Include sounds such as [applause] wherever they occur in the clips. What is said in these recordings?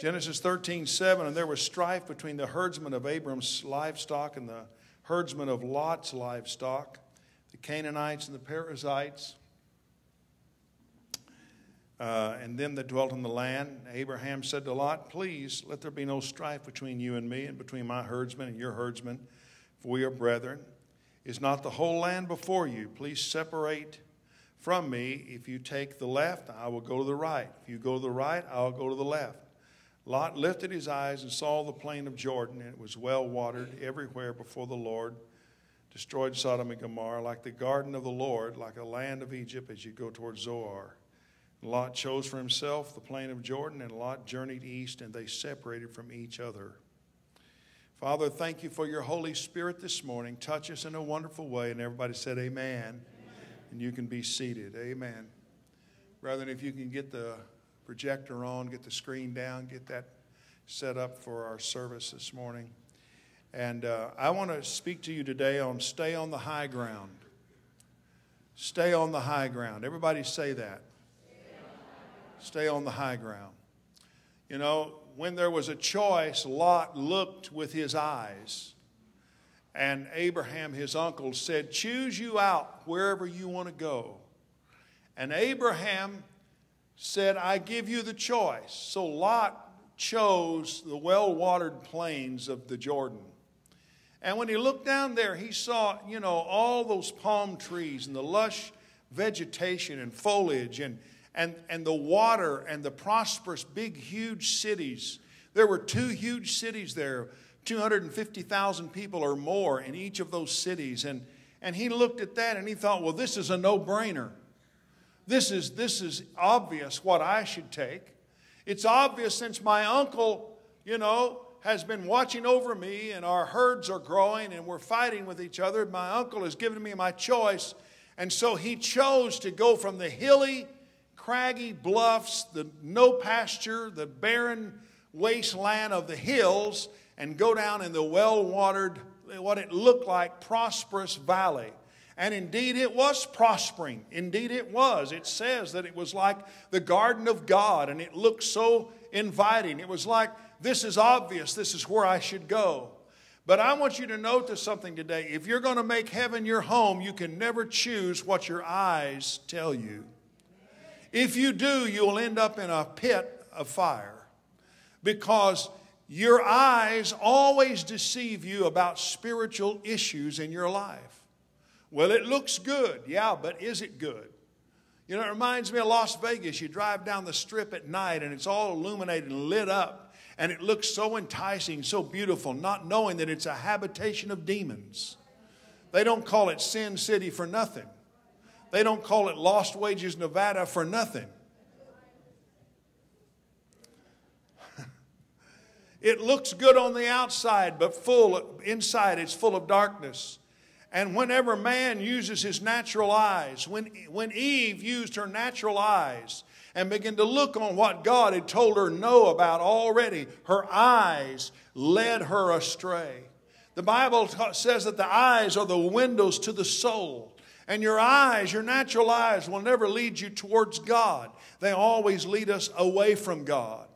Genesis 13, 7, and there was strife between the herdsmen of Abram's livestock and the herdsmen of Lot's livestock, the Canaanites and the Perizzites, uh, and them that dwelt in the land. Abraham said to Lot, Please let there be no strife between you and me, and between my herdsmen and your herdsmen, for we are brethren. Is not the whole land before you? Please separate from me. If you take the left, I will go to the right. If you go to the right, I'll go to the left. Lot lifted his eyes and saw the plain of Jordan, and it was well watered everywhere before the Lord. Destroyed Sodom and Gomorrah like the garden of the Lord, like a land of Egypt as you go towards Zoar. Lot chose for himself the plain of Jordan, and Lot journeyed east, and they separated from each other. Father, thank you for your Holy Spirit this morning. Touch us in a wonderful way. And everybody said, Amen. Amen. And you can be seated. Amen. Brethren, if you can get the projector on, get the screen down, get that set up for our service this morning. And uh, I want to speak to you today on stay on the high ground. Stay on the high ground. Everybody say that. Stay on the high ground. You know, when there was a choice, Lot looked with his eyes. And Abraham, his uncle, said, Choose you out wherever you want to go. And Abraham said, I give you the choice. So Lot chose the well watered plains of the Jordan. And when he looked down there, he saw, you know, all those palm trees and the lush vegetation and foliage and and, and the water and the prosperous, big, huge cities. There were two huge cities there, 250,000 people or more in each of those cities. And, and he looked at that and he thought, well, this is a no brainer. This is, this is obvious what I should take. It's obvious since my uncle, you know, has been watching over me and our herds are growing and we're fighting with each other. My uncle has given me my choice. And so he chose to go from the hilly, craggy bluffs, the no pasture, the barren wasteland of the hills, and go down in the well watered, what it looked like, prosperous valley. And indeed, it was prospering. Indeed, it was. It says that it was like the garden of God, and it looked so inviting. It was like, this is obvious, this is where I should go. But I want you to notice something today. If you're going to make heaven your home, you can never choose what your eyes tell you. If you do, you'll end up in a pit of fire because your eyes always deceive you about spiritual issues in your life. Well, it looks good. Yeah, but is it good? You know, it reminds me of Las Vegas. You drive down the strip at night and it's all illuminated and lit up, and it looks so enticing, so beautiful, not knowing that it's a habitation of demons. They don't call it Sin City for nothing. They don't call it Lost Wages Nevada for nothing. [laughs] it looks good on the outside, but full inside it's full of darkness. And whenever man uses his natural eyes, when, when Eve used her natural eyes and began to look on what God had told her no about already, her eyes led her astray. The Bible says that the eyes are the windows to the soul. And your eyes, your natural eyes, will never lead you towards God. They always lead us away from God.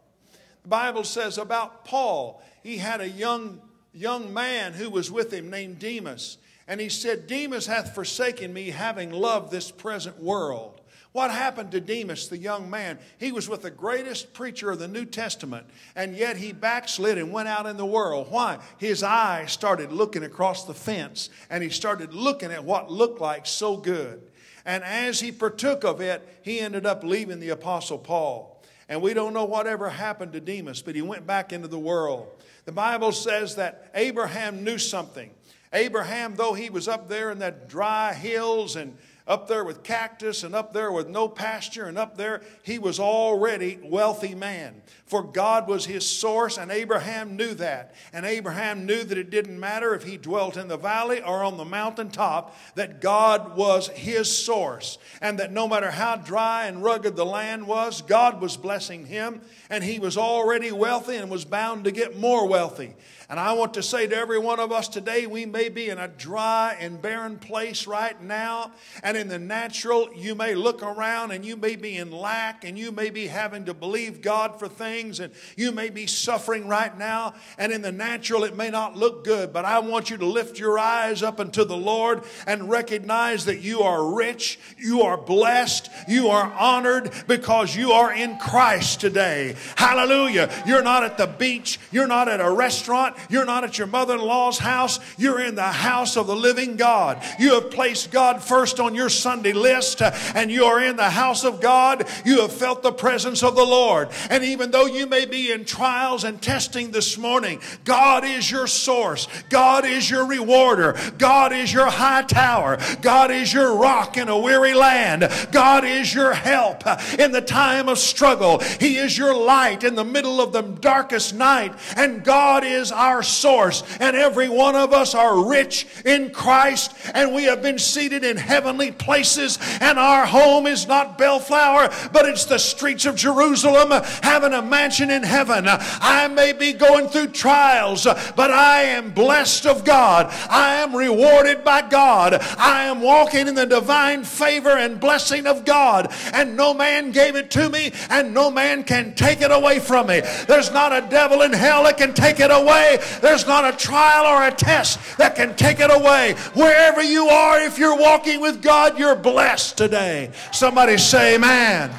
The Bible says about Paul, he had a young, young man who was with him named Demas. And he said, Demas hath forsaken me, having loved this present world. What happened to Demas, the young man? He was with the greatest preacher of the New Testament, and yet he backslid and went out in the world. Why? His eyes started looking across the fence, and he started looking at what looked like so good. And as he partook of it, he ended up leaving the Apostle Paul. And we don't know whatever happened to Demas, but he went back into the world. The Bible says that Abraham knew something. Abraham, though he was up there in that dry hills and up there with cactus and up there with no pasture and up there he was already wealthy man. For god was his source and abraham knew that. And abraham knew that it didn't matter if he dwelt in the valley or on the mountaintop that god was his source and that no matter how dry and rugged the land was god was blessing him and he was already wealthy and was bound to get more wealthy and I want to say to every one of us today, we may be in a dry and barren place right now, and in the natural, you may look around and you may be in lack and you may be having to believe God for things and you may be suffering right now. And in the natural, it may not look good, but I want you to lift your eyes up unto the Lord and recognize that you are rich, you are blessed, you are honored because you are in Christ today. Hallelujah. You're not at the beach, you're not at a restaurant, you're not at your mother in law's house, you're in the house of the living God. You have placed God first on your Sunday list uh, and you are in the house of God. You have felt the presence of the Lord. And even though you may be in trials and testing this morning, God is your source. God is your rewarder. God is your high tower. God is your rock in a weary land. God is your help in the time of struggle. He is your light in the middle of the darkest night. And God is our source. And every one of us are rich in Christ. And we have been seated in heavenly places. And our home is not Bellflower, but it's the streets of Jerusalem having a mansion in heaven. I may be going through trials, but I am blessed of God. I am rewarded by God. I am walking in the divine favor and blessing of God. And no man gave it to me, and no man can take it away from me. There's not a devil in hell that can take it away. There's not a trial or a test that can take it away. Wherever you are, if you're walking with God, you're blessed today. Somebody say, Amen.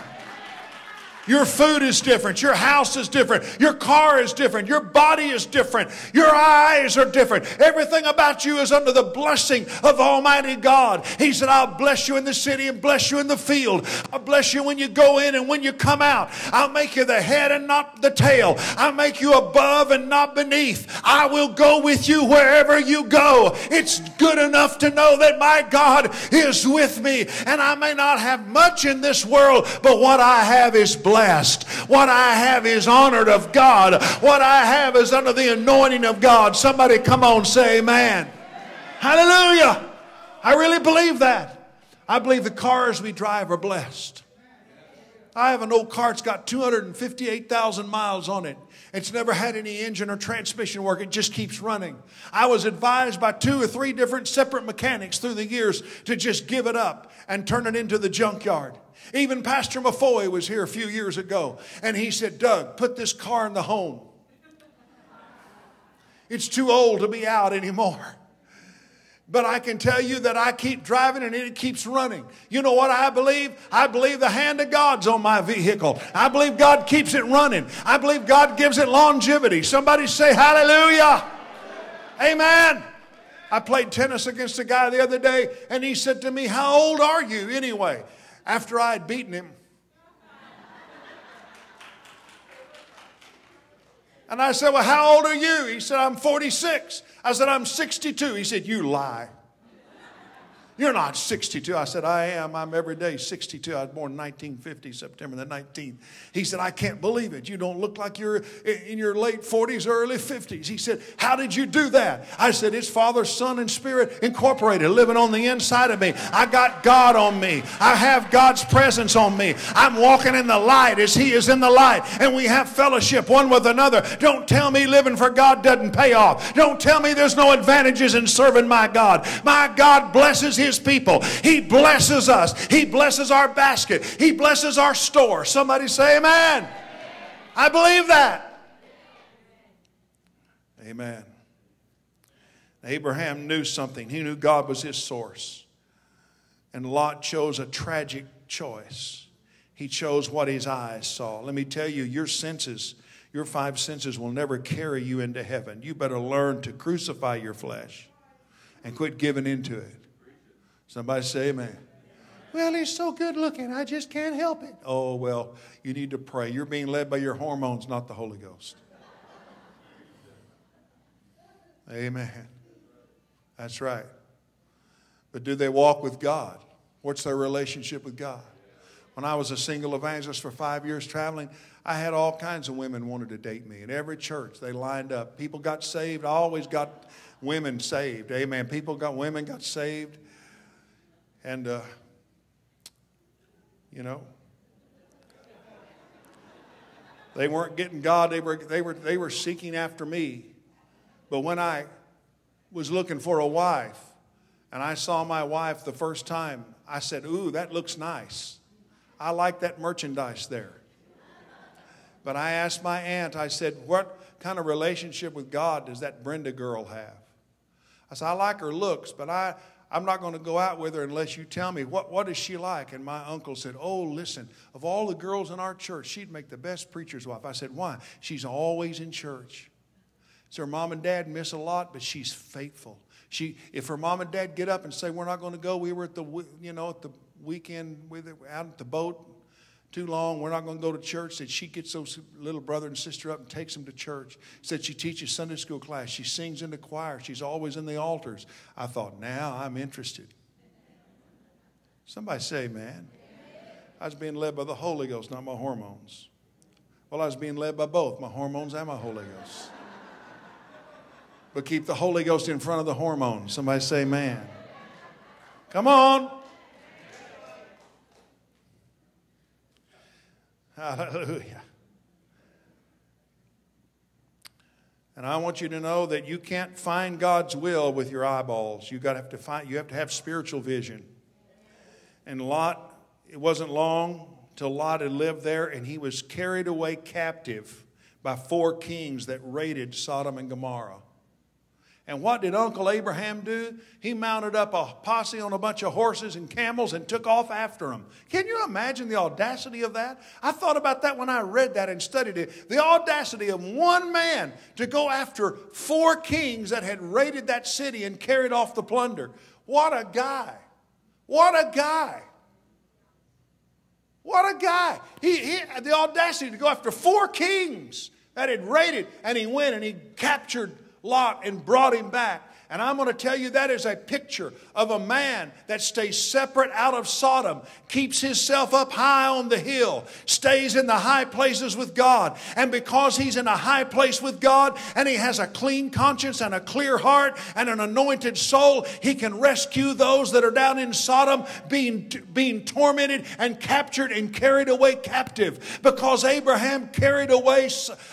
Your food is different. Your house is different. Your car is different. Your body is different. Your eyes are different. Everything about you is under the blessing of Almighty God. He said, I'll bless you in the city and bless you in the field. I'll bless you when you go in and when you come out. I'll make you the head and not the tail. I'll make you above and not beneath. I will go with you wherever you go. It's good enough to know that my God is with me. And I may not have much in this world, but what I have is blessed blessed. What I have is honored of God. What I have is under the anointing of God. Somebody come on, say amen. Hallelujah. I really believe that. I believe the cars we drive are blessed. I have an old car, it's got 258,000 miles on it. It's never had any engine or transmission work. It just keeps running. I was advised by two or three different separate mechanics through the years to just give it up and turn it into the junkyard. Even Pastor Mafoy was here a few years ago, and he said, Doug, put this car in the home. It's too old to be out anymore. But I can tell you that I keep driving and it keeps running. You know what I believe? I believe the hand of God's on my vehicle. I believe God keeps it running. I believe God gives it longevity. Somebody say hallelujah. Amen. I played tennis against a guy the other day and he said to me, How old are you anyway? After I had beaten him. And I said, Well, how old are you? He said, I'm 46. I said, I'm 62. He said, You lie. You're not 62. I said, I am. I'm every day 62. I was born 1950, September the 19th. He said, I can't believe it. You don't look like you're in your late 40s, early 50s. He said, How did you do that? I said, It's Father, Son, and Spirit incorporated, living on the inside of me. I got God on me. I have God's presence on me. I'm walking in the light as He is in the light. And we have fellowship one with another. Don't tell me living for God doesn't pay off. Don't tell me there's no advantages in serving my God. My God blesses his people. He blesses us. He blesses our basket. He blesses our store. Somebody say amen. I believe that. Amen. Abraham knew something. He knew God was his source. And Lot chose a tragic choice. He chose what his eyes saw. Let me tell you, your senses, your five senses will never carry you into heaven. You better learn to crucify your flesh and quit giving into it. Somebody say amen. Well, he's so good looking, I just can't help it. Oh, well, you need to pray. You're being led by your hormones, not the Holy Ghost. Amen. That's right. But do they walk with God? What's their relationship with God? When I was a single evangelist for five years traveling, I had all kinds of women wanted to date me. In every church, they lined up. People got saved. I always got women saved. Amen. People got women got saved. And, uh, you know, they weren't getting God, they were, they, were, they were seeking after me. But when I was looking for a wife, and I saw my wife the first time, I said, Ooh, that looks nice. I like that merchandise there. But I asked my aunt, I said, What kind of relationship with God does that Brenda girl have? I said, I like her looks, but I, I'm not going to go out with her unless you tell me what, what is she like. And my uncle said, Oh, listen, of all the girls in our church, she'd make the best preacher's wife. I said, Why? She's always in church. So her mom and dad miss a lot, but she's faithful. She, if her mom and dad get up and say, We're not going to go, we were at the, you know, at the weekend with it, out at the boat too long. We're not going to go to church. That she gets those little brother and sister up and takes them to church. Said she teaches Sunday school class. She sings in the choir. She's always in the altars. I thought, now I'm interested. Somebody say, man. I was being led by the Holy Ghost, not my hormones. Well, I was being led by both my hormones and my Holy Ghost. But keep the Holy Ghost in front of the hormones. Somebody say, man. Come on. Hallelujah. And I want you to know that you can't find God's will with your eyeballs. You got to have to find you have to have spiritual vision. And Lot, it wasn't long till Lot had lived there and he was carried away captive by four kings that raided Sodom and Gomorrah. And what did Uncle Abraham do? He mounted up a posse on a bunch of horses and camels and took off after them. Can you imagine the audacity of that? I thought about that when I read that and studied it. The audacity of one man to go after four kings that had raided that city and carried off the plunder. What a guy! What a guy! What a guy! He, he had the audacity to go after four kings that had raided, and he went and he captured Lot and brought him back. And I'm going to tell you that is a picture of a man that stays separate out of Sodom, keeps himself up high on the hill, stays in the high places with God. And because he's in a high place with God and he has a clean conscience and a clear heart and an anointed soul, he can rescue those that are down in Sodom being, being tormented and captured and carried away captive. Because Abraham carried away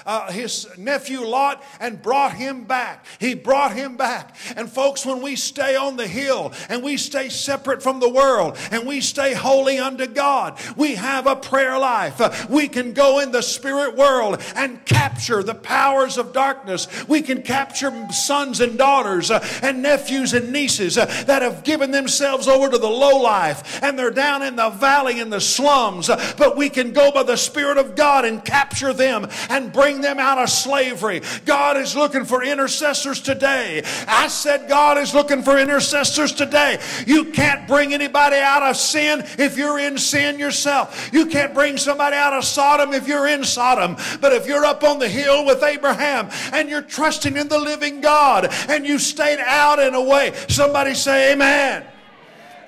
uh, his nephew Lot and brought him back. He brought him back. And folks, when we stay on the hill and we stay separate from the world and we stay holy unto God, we have a prayer life. We can go in the spirit world and capture the powers of darkness. We can capture sons and daughters uh, and nephews and nieces uh, that have given themselves over to the low life and they're down in the valley in the slums. Uh, but we can go by the Spirit of God and capture them and bring them out of slavery. God is looking for intercessors today. I said God is looking for intercessors today. You can't bring anybody out of sin if you're in sin yourself. You can't bring somebody out of Sodom if you're in Sodom. But if you're up on the hill with Abraham and you're trusting in the living God and you stayed out and away, somebody say amen.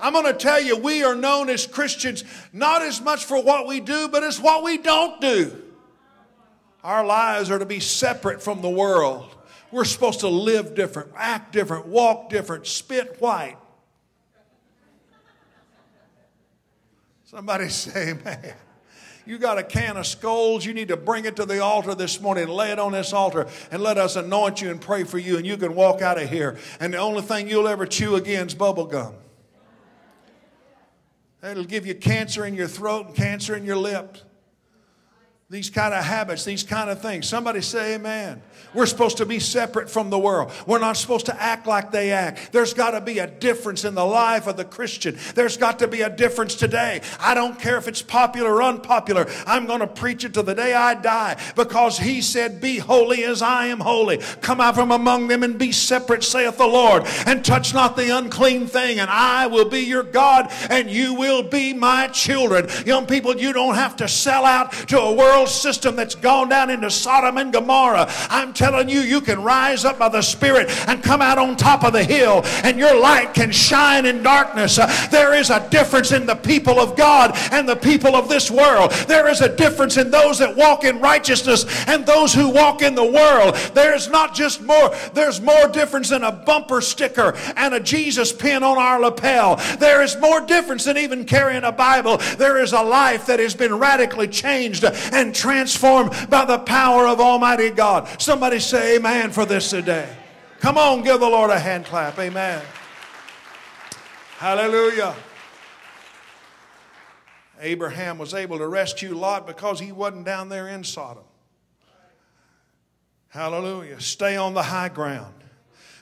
I'm going to tell you, we are known as Christians not as much for what we do, but as what we don't do. Our lives are to be separate from the world. We're supposed to live different, act different, walk different, spit white. Somebody [laughs] say, man. You got a can of Skoal, you need to bring it to the altar this morning, lay it on this altar, and let us anoint you and pray for you, and you can walk out of here. And the only thing you'll ever chew again is bubble gum. It'll give you cancer in your throat and cancer in your lips these kind of habits, these kind of things. Somebody say amen. We're supposed to be separate from the world. We're not supposed to act like they act. There's got to be a difference in the life of the Christian. There's got to be a difference today. I don't care if it's popular or unpopular. I'm going to preach it to the day I die because he said, Be holy as I am holy. Come out from among them and be separate, saith the Lord, and touch not the unclean thing, and I will be your God, and you will be my children. Young people, you don't have to sell out to a world system that's gone down into Sodom and Gomorrah. I'm telling you, you can rise up by the Spirit and come out on top of the hill, and your light can shine in darkness. There is a difference in the people of God and the people of this world. There is a difference in those that walk in righteousness and those who walk in the world. There's not just more, there's more difference than a bumper sticker and a Jesus pin on our lapel. There is more difference than even carrying a Bible. There is a life that has been radically changed and transformed by the power of Almighty God. Somebody say amen for this today. Come on, give the Lord a hand clap. Amen. Hallelujah. Abraham was able to rescue Lot because he wasn't down there in Sodom. Hallelujah. Stay on the high ground.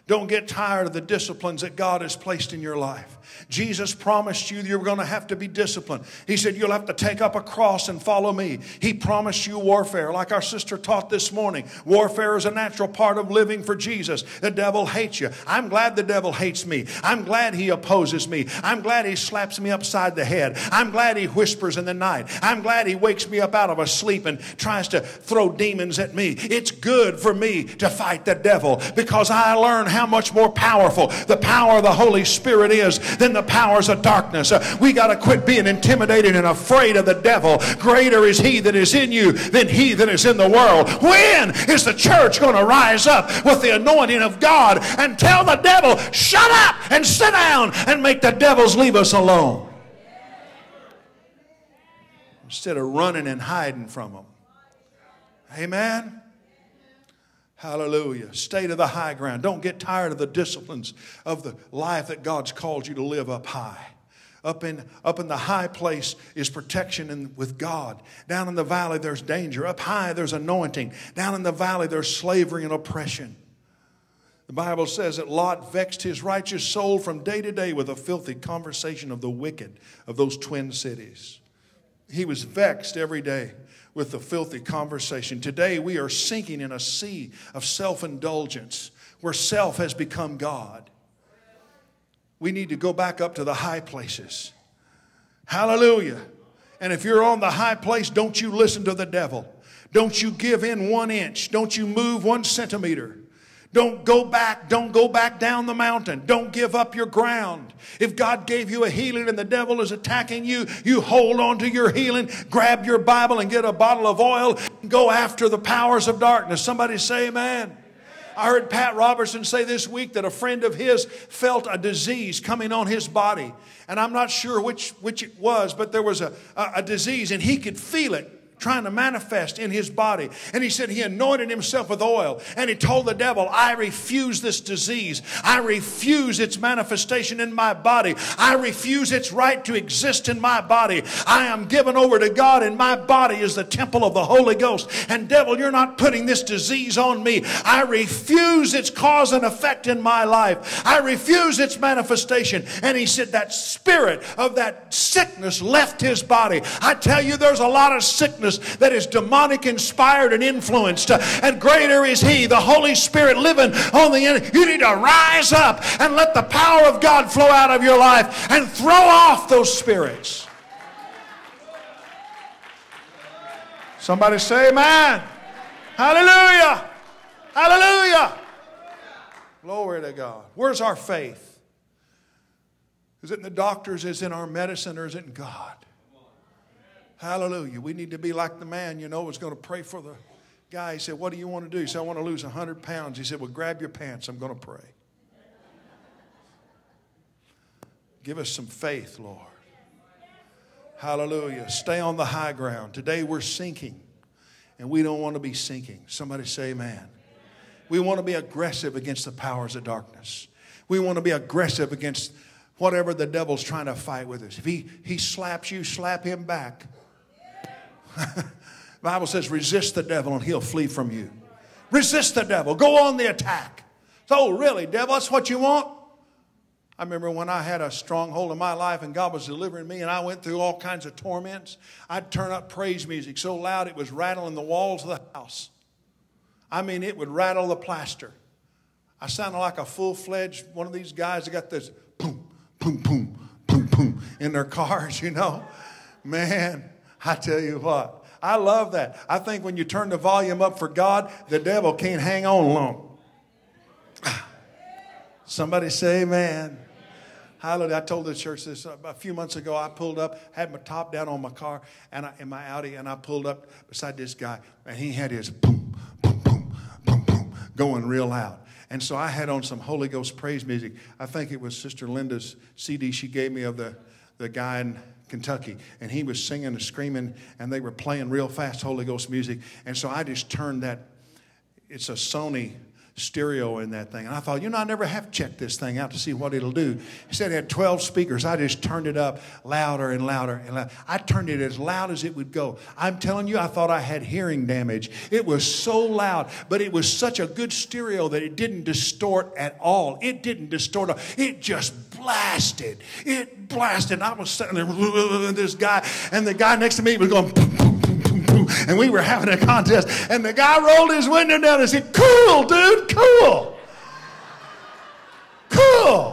Don't get tired of the disciplines that God has placed in your life. Jesus promised you you're going to have to be disciplined. He said you'll have to take up a cross and follow me. He promised you warfare, like our sister taught this morning. Warfare is a natural part of living for Jesus. The devil hates you. I'm glad the devil hates me. I'm glad he opposes me. I'm glad he slaps me upside the head. I'm glad he whispers in the night. I'm glad he wakes me up out of a sleep and tries to throw demons at me. It's good for me to fight the devil because I learn how much more powerful the power of the Holy Spirit is than the powers of darkness. Uh, we got to quit being intimidated and afraid of the devil. Greater is he that is in you than he that is in the world. When is the church going to rise up with the anointing of God and tell the devil, shut up and sit down and make the devils leave us alone? Instead of running and hiding from them. Amen. Hallelujah. Stay to the high ground. Don't get tired of the disciplines of the life that God's called you to live up high. Up in, up in the high place is protection in, with God. Down in the valley, there's danger. Up high, there's anointing. Down in the valley, there's slavery and oppression. The Bible says that Lot vexed his righteous soul from day to day with a filthy conversation of the wicked of those twin cities. He was vexed every day with the filthy conversation. Today, we are sinking in a sea of self indulgence where self has become God. We need to go back up to the high places. Hallelujah. And if you're on the high place, don't you listen to the devil. Don't you give in one inch. Don't you move one centimeter. Don't go back. Don't go back down the mountain. Don't give up your ground. If God gave you a healing and the devil is attacking you, you hold on to your healing, grab your Bible and get a bottle of oil, and go after the powers of darkness. Somebody say amen. I heard Pat Robertson say this week that a friend of his felt a disease coming on his body. And I'm not sure which, which it was, but there was a, a, a disease and he could feel it trying to manifest in his body. And he said he anointed himself with oil and he told the devil, I refuse this disease. I refuse its manifestation in my body. I refuse its right to exist in my body. I am given over to God and my body is the temple of the Holy Ghost. And devil, you're not putting this disease on me. I refuse its cause and effect in my life. I refuse its manifestation. And he said that spirit of that sickness left his body. I tell you, there's a lot of sickness that is demonic inspired and influenced. And greater is He, the Holy Spirit living on the end. You need to rise up and let the power of God flow out of your life and throw off those spirits. Somebody say, Amen. Hallelujah. Hallelujah. Glory to God. Where's our faith? Is it in the doctors? Is it in our medicine? Or is it in God? Hallelujah. We need to be like the man, you know, was going to pray for the guy. He said, What do you want to do? He said, I want to lose 100 pounds. He said, Well, grab your pants. I'm going to pray. Give us some faith, Lord. Hallelujah. Stay on the high ground. Today we're sinking, and we don't want to be sinking. Somebody say, Amen. We want to be aggressive against the powers of darkness. We want to be aggressive against whatever the devil's trying to fight with us. If he, he slaps you, slap him back. [laughs] Bible says, resist the devil and he'll flee from you. Resist the devil. Go on the attack. So, really, devil, that's what you want? I remember when I had a stronghold in my life and God was delivering me and I went through all kinds of torments. I'd turn up praise music so loud it was rattling the walls of the house. I mean, it would rattle the plaster. I sounded like a full fledged one of these guys that got this boom, boom, boom, boom, boom in their [laughs] cars, you know. Man, I tell you what, I love that. I think when you turn the volume up for God, the devil can't hang on long. [sighs] Somebody say amen. Hallelujah. I told the church this uh, a few months ago. I pulled up, had my top down on my car and I, in my Audi, and I pulled up beside this guy, and he had his boom, boom, boom, boom, boom going real loud. And so I had on some Holy Ghost praise music. I think it was Sister Linda's CD she gave me of the, the guy in Kentucky, and he was singing and screaming, and they were playing real fast Holy Ghost music. And so I just turned that, it's a Sony stereo in that thing. And I thought, you know, I never have checked this thing out to see what it'll do. He said it had 12 speakers. I just turned it up louder and louder and louder. I turned it as loud as it would go. I'm telling you, I thought I had hearing damage. It was so loud, but it was such a good stereo that it didn't distort at all. It didn't distort. It just blasted. It blasted. I was sitting there [laughs] this guy, and the guy next to me was going, [laughs] And we were having a contest. And the guy rolled his window down and said, Cool, dude, cool. Cool.